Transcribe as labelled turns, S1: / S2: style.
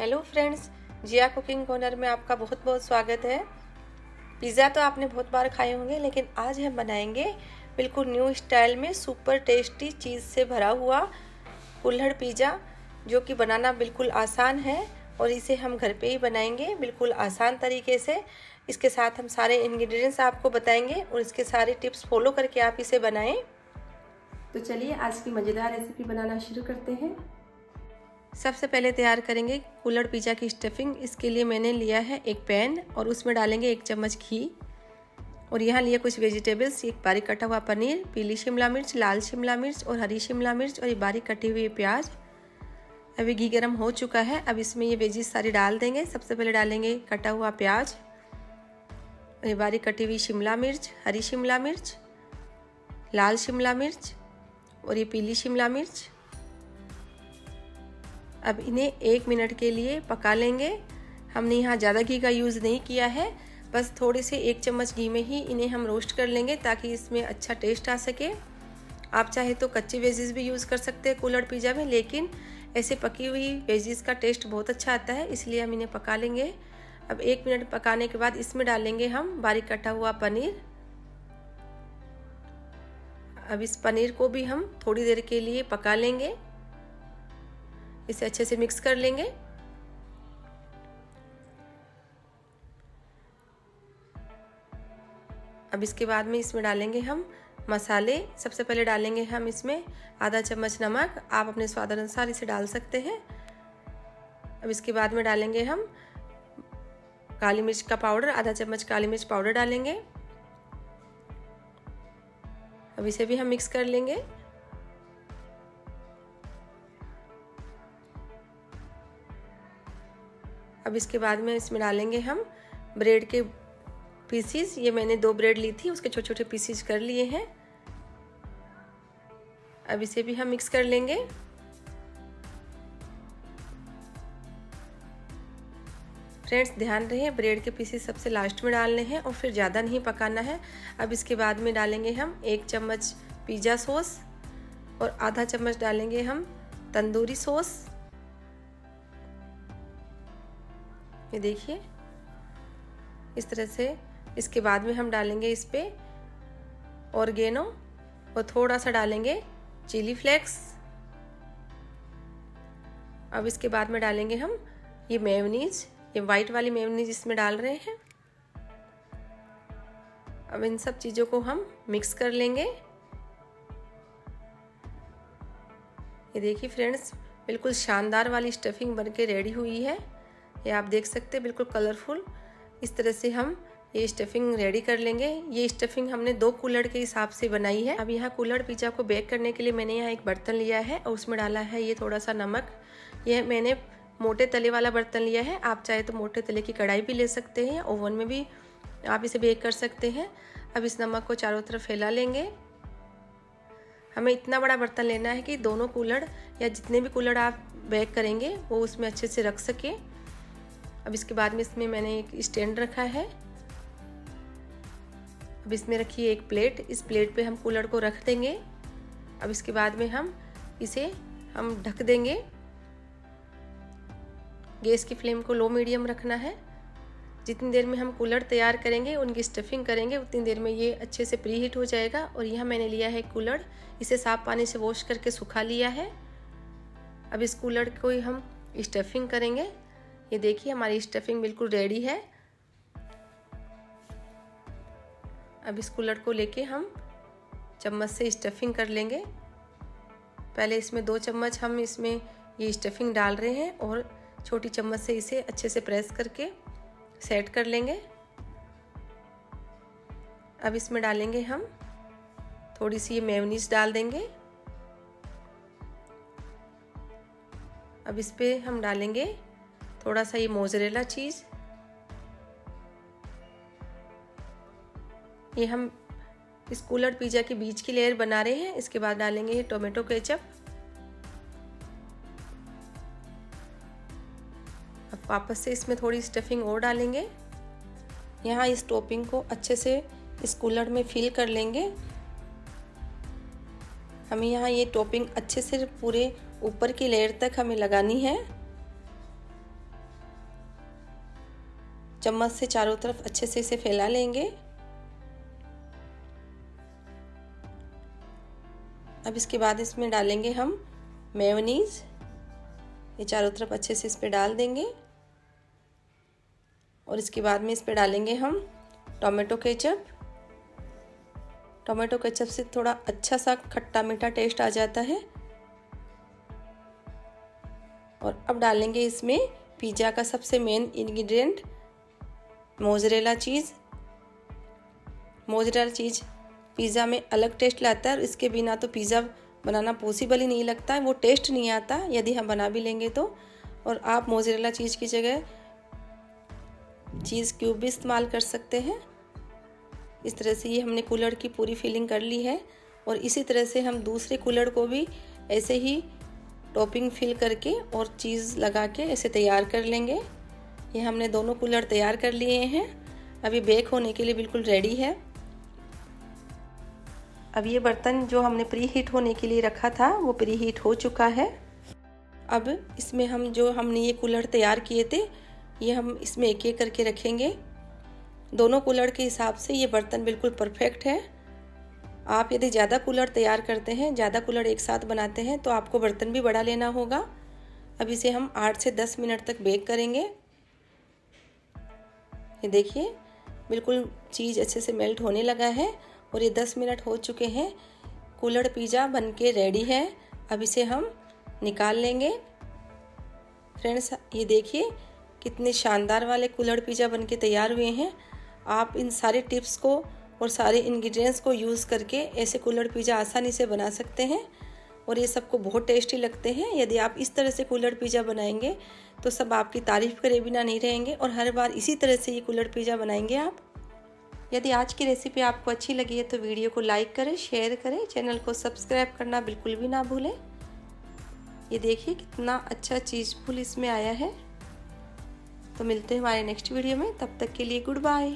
S1: Hello friends Jiya cooking corner में आपका बहुत बहुत स्वागत है। पिज़्ज़ा तो आपने बहुत बार खाए होंगे, लेकिन आज हम बनाएँगे बिल्कुल न्यू स्टाइल में सुपर टेस्टी चीज़ से भरा हुआ कुल्हड़ पिज़्ज़ा जो कि बनाना बिल्कुल आसान है और इसे हम घर पे ही बनाएँगे बिल्कुल आसान तरीके से। इसके साथ हम सारे इंग्रेडिएंट्स आपको बताएँगे और इसके सारे टिप्स फॉलो करके आप इसे बनाएँ। तो चलिए आज की मज़ेदार रेसिपी बनाना शुरू करते हैं। सबसे पहले तैयार करेंगे कुल्हड़ पिज़्ज़ा की स्टफिंग। इसके लिए मैंने लिया है एक पैन और उसमें डालेंगे एक चम्मच घी। और यहाँ लिया कुछ वेजिटेबल्स, एक बारीक कटा हुआ पनीर, पीली शिमला मिर्च, लाल शिमला मिर्च और हरी शिमला मिर्च और ये बारीक कटी हुई प्याज। अभी घी गर्म हो चुका है, अब इसमें ये वेजिस सारी डाल देंगे। सबसे पहले डालेंगे कटा हुआ प्याज, ये बारीक कटी हुई शिमला मिर्च, हरी शिमला मिर्च, लाल शिमला मिर्च और ये पीली शिमला मिर्च। अब इन्हें एक मिनट के लिए पका लेंगे। हमने यहाँ ज़्यादा घी का यूज़ नहीं किया है। बस थोड़े से एक चम्मच घी में ही इन्हें हम रोस्ट कर लेंगे ताकि इसमें अच्छा टेस्ट आ सके। आप चाहे तो कच्चे वेजिस भी यूज़ कर सकते हैं कूलर पिज़्ज़ा में, लेकिन ऐसे पकी हुई वेजिस का टेस्ट बहुत अच्छा आता है, इसलिए हम इन्हें पका लेंगे। अब एक मिनट पकाने के बाद इसमें डालेंगे हम बारीक कटा हुआ पनीर। अब इस पनीर को भी हम थोड़ी देर के लिए पका लेंगे। इसे अच्छे से मिक्स कर लेंगे। अब इसके बाद में इसमें डालेंगे हम मसाले। सबसे पहले डालेंगे हम इसमें आधा चम्मच नमक। आप अपने स्वाद अनुसार इसे डाल सकते हैं। अब इसके बाद में डालेंगे हम काली मिर्च का पाउडर। आधा चम्मच काली मिर्च पाउडर डालेंगे। अब इसे भी हम मिक्स कर लेंगे। अब इसके बाद में इसमें डालेंगे हम ब्रेड के पीसीस ये मैंने दो ब्रेड ली थी, उसके छोटे छोटे पीसीस कर लिए हैं। अब इसे भी हम मिक्स कर लेंगे। फ्रेंड्स ध्यान रहे ब्रेड के पीसीस सबसे लास्ट में डालने हैं और फिर ज़्यादा नहीं पकाना है। अब इसके बाद में डालेंगे हम एक चम्मच पिज़्ज़ा सॉस और आधा चम्मच डालेंगे हम तंदूरी सॉस ये देखिए। इस तरह से इसके बाद में हम डालेंगे इस पर ऑर्गेनो और थोड़ा सा डालेंगे चिली फ्लेक्स। अब इसके बाद में डालेंगे हम ये मेवनीज ये वाइट वाली मेवनीज इसमें डाल रहे हैं। अब इन सब चीज़ों को हम मिक्स कर लेंगे। ये देखिए फ्रेंड्स, बिल्कुल शानदार वाली स्टफिंग बनके रेडी हुई है। ये आप देख सकते हैं, बिल्कुल कलरफुल इस तरह से हम ये स्टफिंग रेडी कर लेंगे। ये स्टफिंग हमने दो कूलर के हिसाब से बनाई है। अब यहाँ कूलर पिज्जा को बेक करने के लिए मैंने यहाँ एक बर्तन लिया है और उसमें डाला है ये थोड़ा सा नमक। यह मैंने मोटे तले वाला बर्तन लिया है। आप चाहे तो मोटे तले की कढ़ाई भी ले सकते हैं ओवन में भी आप इसे बेक कर सकते हैं। अब इस नमक को चारों तरफ़ फैला लेंगे। हमें इतना बड़ा बर्तन लेना है कि दोनों कूलर या जितने भी कूलर आप बेक करेंगे, वो उसमें अच्छे से रख सके। अब इसके बाद में इसमें मैंने एक स्टैंड रखा है। अब इसमें रखिए एक प्लेट। इस प्लेट पे हम कूलर को रख देंगे। अब इसके बाद में हम इसे हम ढक देंगे। गैस की फ्लेम को लो मीडियम रखना है। जितनी देर में हम कूलर तैयार करेंगे, उनकी स्टफिंग करेंगे, उतनी देर में ये अच्छे से प्री हीट हो जाएगा। और यह मैंने लिया है कूलर। इसे साफ़ पानी से वॉश करके सुखा लिया है। अब इस कूलर को ही हम स्टफिंग करेंगे। ये देखिए, हमारी स्टफिंग बिल्कुल रेडी है। अब इस कुलर को लेके हम चम्मच से स्टफिंग कर लेंगे। पहले इसमें दो चम्मच हम इसमें ये स्टफिंग डाल रहे हैं और छोटी चम्मच से इसे अच्छे से प्रेस करके सेट कर लेंगे। अब इसमें डालेंगे हम थोड़ी सी ये मेवनीस डाल देंगे। अब इस पर हम डालेंगे थोड़ा सा ये मोजरेला चीज़। ये हम इस कूलर पिज़्ज़ा के बीच की लेयर बना रहे हैं, इसके बाद डालेंगे ये टोमेटो केचप। अब वापस से इसमें थोड़ी स्टफिंग और डालेंगे। यहाँ इस टॉपिंग को अच्छे से इस कूलर में फिल कर लेंगे। हमें यहाँ ये टॉपिंग अच्छे से पूरे ऊपर की लेयर तक हमें लगानी है। चम्मच से चारों तरफ़ अच्छे से इसे फैला लेंगे। अब इसके बाद इसमें डालेंगे हम मेयोनीज़। ये चारों तरफ़ अच्छे से इस पर डाल देंगे। और इसके बाद में इस पर डालेंगे हम टोमेटो केचप। टोमेटो केचप से थोड़ा अच्छा सा खट्टा मीठा टेस्ट आ जाता है। और अब डालेंगे इसमें पिज़्ज़ा का सबसे main ingredient mozzarella cheese mozzarella cheese pizza में अलग टेस्ट लाता है और इसके बिना तो पिज़्ज़ा बनाना पॉसिबल ही नहीं लगता है। वो टेस्ट नहीं आता, यदि हम बना भी लेंगे तो। और आप मोजरेला चीज़ की जगह चीज़ क्यूब भी इस्तेमाल कर सकते हैं। इस तरह से ये हमने कूलर की पूरी फिलिंग कर ली है और इसी तरह से हम दूसरे कूलर को भी ऐसे ही टॉपिंग फिल करके और चीज़ लगा के ऐसे तैयार कर लेंगे। ये हमने दोनों कूलर तैयार कर लिए हैं। अभी बेक होने के लिए बिल्कुल रेडी है। अब ये बर्तन जो हमने प्री हीट होने के लिए रखा था, वो प्री हीट हो चुका है। अब इसमें हम जो हमने ये कूलर तैयार किए थे, ये हम इसमें एक एक करके रखेंगे। दोनों कूलर के हिसाब से ये बर्तन बिल्कुल परफेक्ट है। आप यदि ज़्यादा कूलर तैयार करते हैं, ज़्यादा कूलर एक साथ बनाते हैं तो आपको बर्तन भी बड़ा लेना होगा। अब इसे हम आठ से दस मिनट तक बेक करेंगे। ये देखिए, बिल्कुल चीज़ अच्छे से मेल्ट होने लगा है और ये दस मिनट हो चुके हैं। कुल्हड़ पिज़्ज़ा बन के रेडी है। अब इसे हम निकाल लेंगे। फ्रेंड्स, ये देखिए, कितने शानदार वाले कुल्हड़ पिज़्ज़ा बन के तैयार हुए हैं। आप इन सारे टिप्स को और सारे इंग्रेडिएंट्स को यूज़ करके ऐसे कुल्हड़ पिज़्ज़ा आसानी से बना सकते हैं। और ये सबको बहुत टेस्टी लगते हैं। यदि आप इस तरह से कुल्हड़ पिज़्ज़ा बनाएँगे तो सब आपकी तारीफ़ करे बिना नहीं रहेंगे और हर बार इसी तरह से ये कुल्हड़ पिज़्ज़ा बनाएँगे आप। यदि आज की रेसिपी आपको अच्छी लगी है तो वीडियो को लाइक करें शेयर करें चैनल को सब्सक्राइब करना बिल्कुल भी ना भूलें। ये देखिए कितना अच्छा चीज़ फुल इसमें आया है। तो मिलते हैं हमारे नेक्स्ट वीडियो में, तब तक के लिए गुड बाय